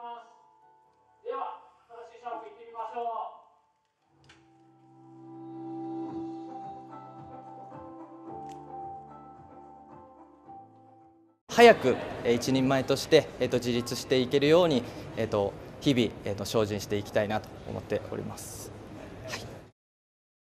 ますでは新しいシャンプいってみましょう早く一人前として、えー、と自立していけるように、えー、と日々、えー、と精進していきたいなと思っております。